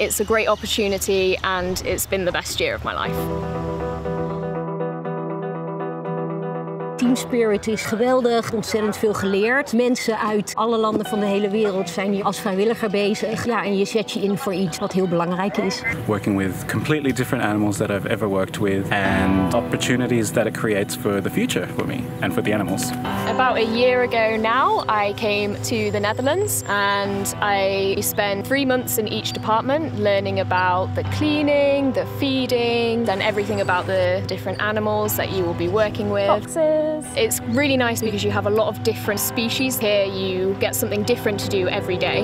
It's a great opportunity and it's been the best year of my life. Team Spirit is geweldig, ontzettend veel geleerd. Mensen uit alle landen van de hele wereld zijn hier als vrijwilliger bezig. Ja, en je zet je in voor iets wat heel belangrijk is. Working with completely different animals that I've ever worked with and opportunities that it creates for the future for me and for the animals. About a year ago now, I came to the Netherlands and I spent three months in each department learning about the cleaning, the feeding, and everything about the different animals that you will be working with. It's really nice because you have a lot of different species here. You get something different to do every day.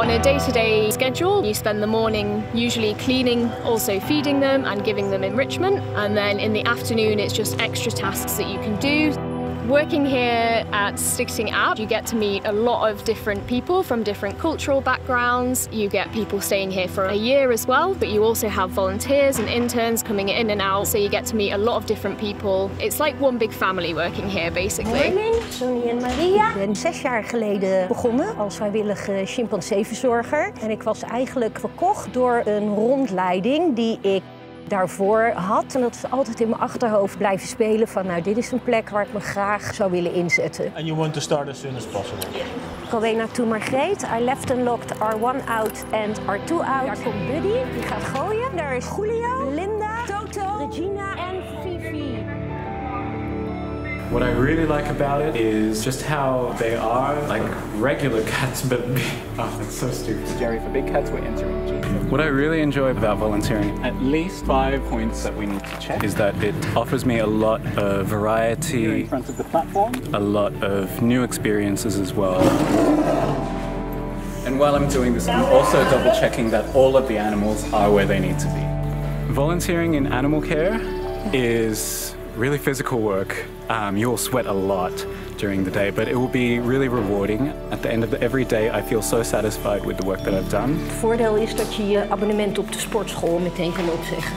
On a day-to-day -day schedule, you spend the morning usually cleaning, also feeding them and giving them enrichment. And then in the afternoon, it's just extra tasks that you can do. Working here at Stichting AAP, you get to meet a lot of different people from different cultural backgrounds. You get people staying here for a year as well, but you also have volunteers and interns coming in and out, so you get to meet a lot of different people. It's like one big family working here, basically. Morning, Sonny Maria. Ik ben zes jaar geleden begonnen als vrijwillige chimpanseeverzorger. En ik was eigenlijk verkocht door een rondleiding die ik daarvoor had. En dat is altijd in mijn achterhoofd blijven spelen van nou dit is een plek waar ik me graag zou willen inzetten. And you want to start as soon as possible? Alweer naartoe Margreet. I left unlocked R1 out and R2 out. Daar komt Buddy, die gaat gooien. Daar is Julio, Linda, Toto, Regina en. What I really like about it is just how they are like regular cats, but oh, that's so stupid. Jerry, for big cats, we're entering G. What I really enjoy about volunteering At least five points that we need to check. is that it offers me a lot of Here variety, in front of the platform. a lot of new experiences as well. And while I'm doing this, I'm also double checking that all of the animals are where they need to be. Volunteering in animal care is really physical work. Um, you'll sweat a lot during the day, but it will be really rewarding. At the end of every day, I feel so satisfied with the work that I've done. Het voordeel is dat je je abonnement op de sportschool meteen kan opzeggen.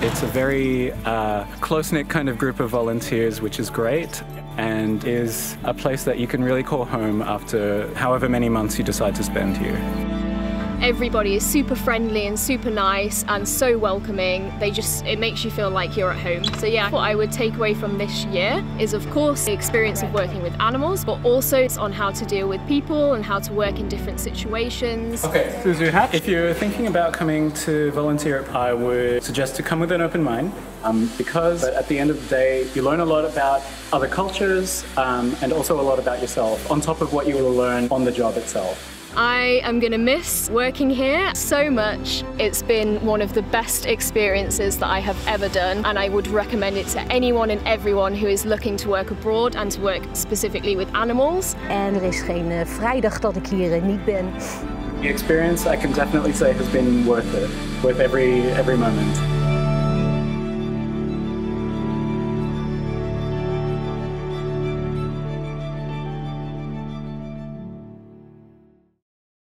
It's a very uh, close knit kind of group of volunteers, which is great and is a place that you can really call home after however many months you decide to spend here. Everybody is super friendly and super nice and so welcoming. They just, it makes you feel like you're at home. So yeah, what I would take away from this year is of course the experience of working with animals, but also it's on how to deal with people and how to work in different situations. Okay, Suzu, Hat, if you're thinking about coming to volunteer, at Pi, I would suggest to come with an open mind um, because at the end of the day, you learn a lot about other cultures um, and also a lot about yourself on top of what you will learn on the job itself. I am going to miss working here so much. It's been one of the best experiences that I have ever done and I would recommend it to anyone and everyone who is looking to work abroad and to work specifically with animals. En er is geen uh, vrijdag dat ik hier uh, niet ben. The experience, I can definitely say, has been worth it, worth every every moment.